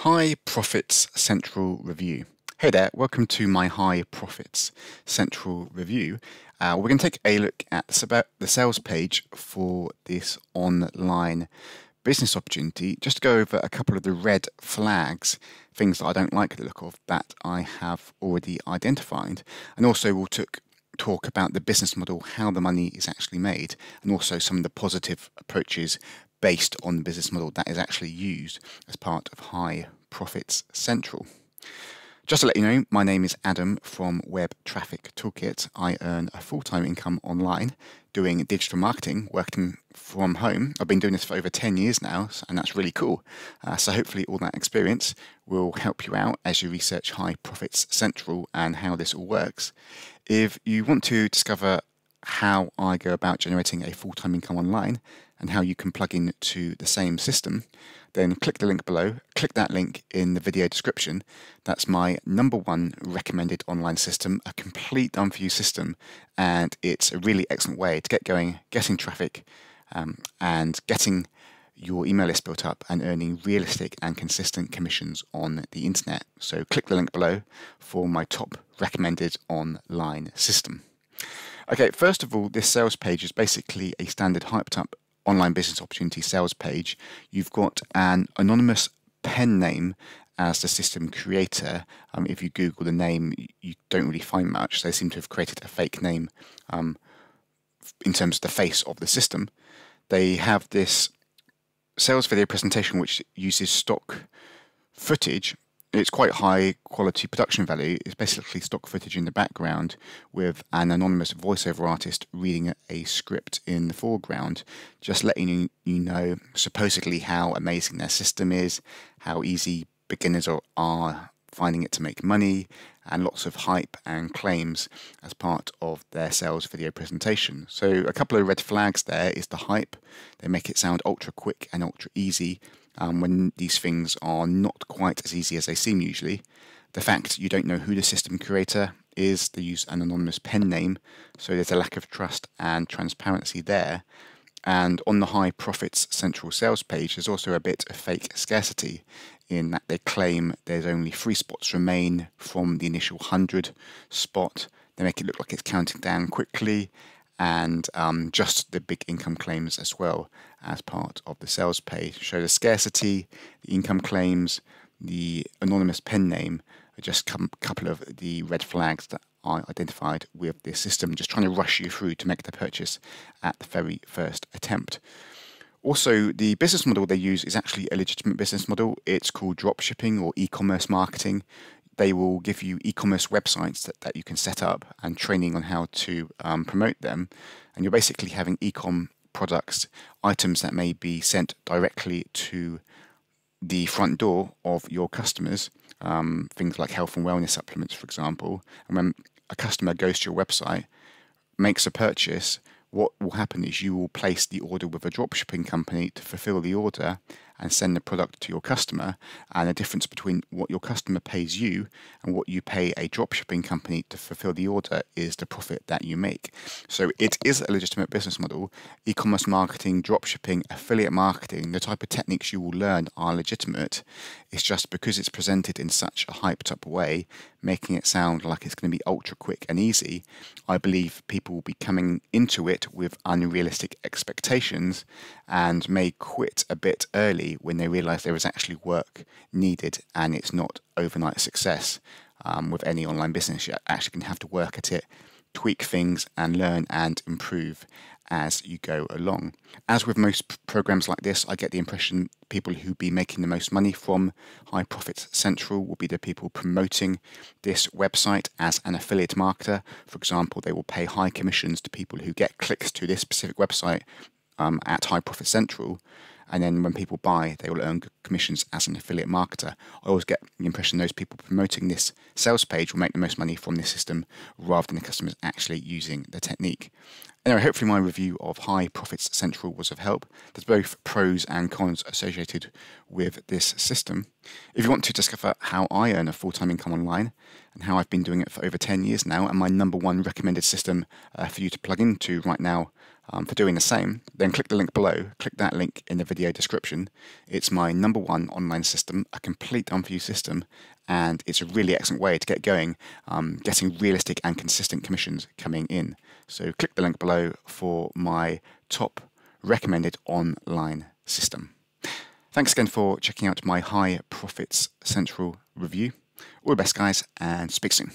High Profits Central Review. Hey there, welcome to my High Profits Central Review. Uh, we're going to take a look at the sales page for this online business opportunity, just to go over a couple of the red flags, things that I don't like the look of that I have already identified. And also we'll took, talk about the business model, how the money is actually made, and also some of the positive approaches based on the business model that is actually used as part of High Profits Central. Just to let you know, my name is Adam from Web Traffic Toolkit. I earn a full time income online doing digital marketing, working from home. I've been doing this for over 10 years now, and that's really cool. Uh, so, hopefully, all that experience will help you out as you research High Profits Central and how this all works. If you want to discover how I go about generating a full time income online and how you can plug in to the same system, then click the link below. Click that link in the video description. That's my number one recommended online system, a complete done for you system, and it's a really excellent way to get going, getting traffic, um, and getting your email list built up and earning realistic and consistent commissions on the internet. So click the link below for my top recommended online system. Okay, first of all, this sales page is basically a standard hyped up online business opportunity sales page. You've got an anonymous pen name as the system creator. Um, if you Google the name, you don't really find much. They seem to have created a fake name um, in terms of the face of the system. They have this sales video presentation which uses stock footage it's quite high quality production value. It's basically stock footage in the background with an anonymous voiceover artist reading a script in the foreground, just letting you know supposedly how amazing their system is, how easy beginners are, finding it to make money, and lots of hype and claims as part of their sales video presentation. So, a couple of red flags there is the hype. They make it sound ultra quick and ultra easy um, when these things are not quite as easy as they seem usually. The fact you don't know who the system creator is, they use an anonymous pen name, so there's a lack of trust and transparency there. And on the high profits central sales page, there's also a bit of fake scarcity in that they claim there's only three spots remain from the initial 100 spot. They make it look like it's counting down quickly, and um, just the big income claims as well as part of the sales page. Show the scarcity, the income claims, the anonymous pen name are just a couple of the red flags that I identified with this system, just trying to rush you through to make the purchase at the very first attempt. Also, the business model they use is actually a legitimate business model. It's called dropshipping or e commerce marketing they will give you e-commerce websites that, that you can set up and training on how to um, promote them. And you're basically having e-com products, items that may be sent directly to the front door of your customers, um, things like health and wellness supplements, for example. And when a customer goes to your website, makes a purchase, what will happen is you will place the order with a dropshipping company to fulfill the order and send the product to your customer. And the difference between what your customer pays you and what you pay a dropshipping company to fulfill the order is the profit that you make. So it is a legitimate business model. E commerce marketing, dropshipping, affiliate marketing, the type of techniques you will learn are legitimate. It's just because it's presented in such a hyped up way, making it sound like it's going to be ultra quick and easy, I believe people will be coming into it with unrealistic expectations and may quit a bit early when they realize there is actually work needed and it's not overnight success. Um, with any online business, you actually can have to work at it, tweak things, and learn and improve as you go along. As with most programs like this, I get the impression people who be making the most money from High Profit Central will be the people promoting this website as an affiliate marketer. For example, they will pay high commissions to people who get clicks to this specific website um, at High Profit Central. And then when people buy, they will earn commissions as an affiliate marketer. I always get the impression those people promoting this sales page will make the most money from this system rather than the customers actually using the technique. Anyway, hopefully my review of High Profits Central was of help. There's both pros and cons associated with this system. If you want to discover how I earn a full-time income online and how I've been doing it for over 10 years now and my number one recommended system uh, for you to plug into right now um, for doing the same, then click the link below, click that link in the video description. It's my number one online system, a complete done for you system, and it's a really excellent way to get going, um, getting realistic and consistent commissions coming in. So click the link below for my top recommended online system. Thanks again for checking out my High Profits Central review. All the best, guys, and speak soon.